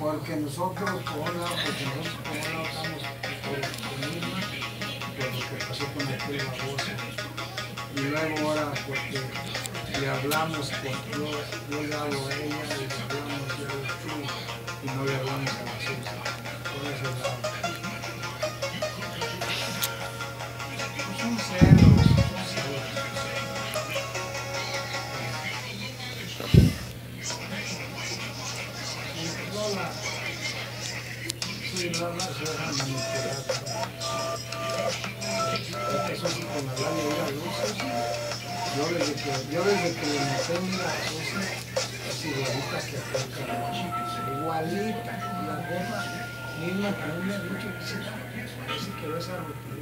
Porque nosotros, por un lado, nosotros por estamos por lo por lo que pasó con aquel baboso. Y luego ahora porque le hablamos, porque yo, yo le hablo a ella, le hablamos yo a y no le hablamos a la yo desde que, yo desde que le metí mira a Susi, es igualita que igualita, la gorra, misma que a mí me que se parece que esa rutina.